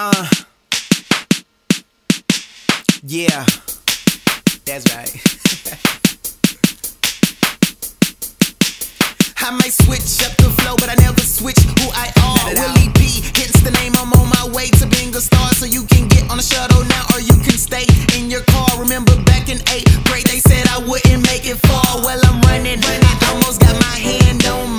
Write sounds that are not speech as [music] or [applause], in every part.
Uh. Yeah. That's right. [laughs] I might switch up the flow, but I never switch who I are. Willie P, hence the name. I'm on my way to being a star, so you can get on a shuttle now, or you can stay in your car. Remember back in eighth grade, they said I wouldn't make it far. Well, I'm running, I almost got my hand on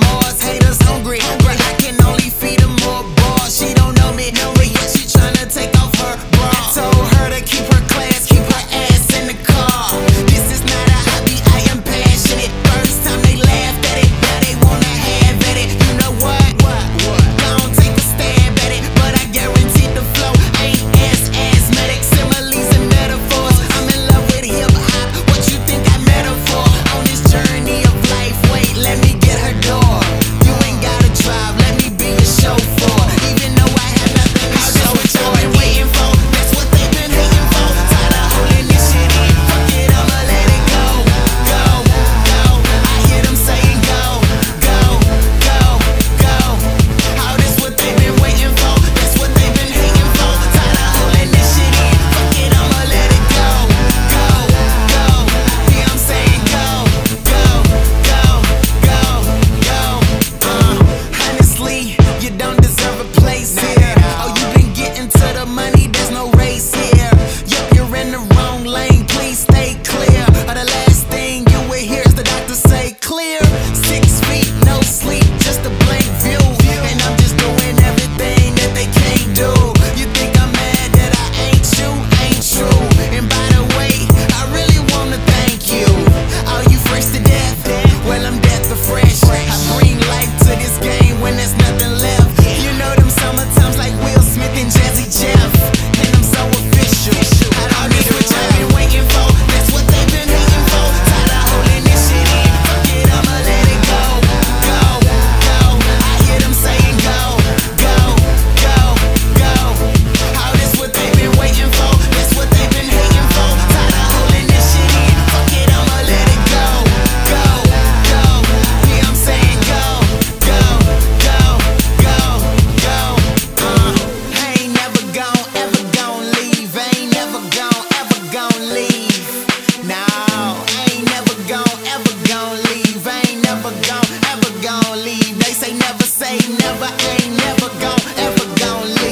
gon' leave. They say never say never, ain't never gon' ever gon' leave.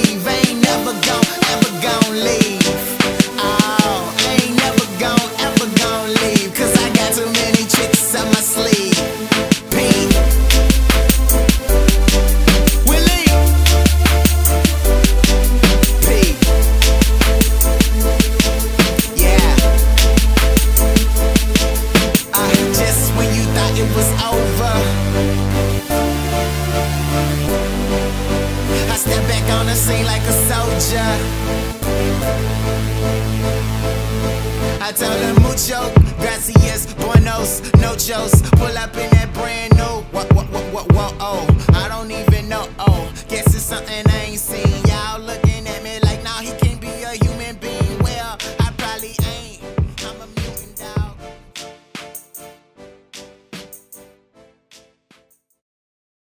wanna sing like a soldier. I tell them mucho, gracias, buenos, no chos. Pull up in that brand new, what, what, what, what, whoa, oh. I don't even know, oh. Guess it's something